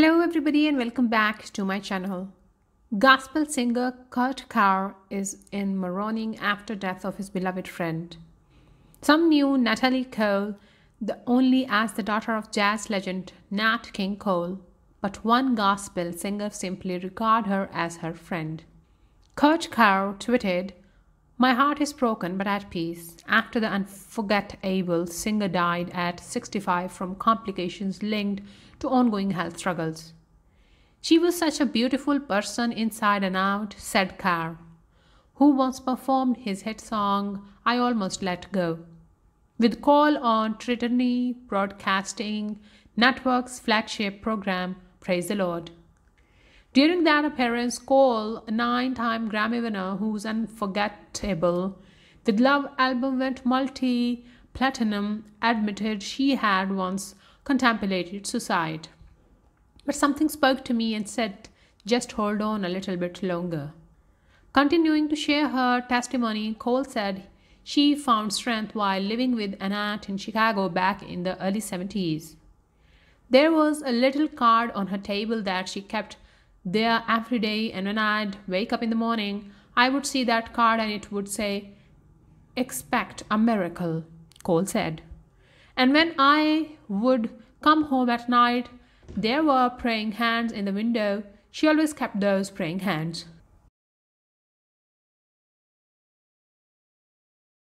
Hello, everybody, and welcome back to my channel. Gospel singer Kurt Carr is in mourning after death of his beloved friend. Some knew Natalie Cole the only as the daughter of jazz legend Nat King Cole, but one gospel singer simply regard her as her friend. Kurt Carr tweeted, "My heart is broken but at peace after the unforgettable singer died at 65 from complications linked to ongoing health struggles. She was such a beautiful person inside and out, said Carr, who once performed his hit song, I Almost Let Go. With Cole on Trinity Broadcasting Network's flagship program, Praise the Lord. During that appearance, Cole, a nine time Grammy winner whose unforgettable, the Love album went multi platinum, admitted she had once contemplated suicide. But something spoke to me and said, just hold on a little bit longer. Continuing to share her testimony, Cole said she found strength while living with Annette in Chicago back in the early 70s. There was a little card on her table that she kept there every day, and when I'd wake up in the morning, I would see that card and it would say, Expect a miracle, Cole said. And when I would come home at night, there were praying hands in the window. She always kept those praying hands.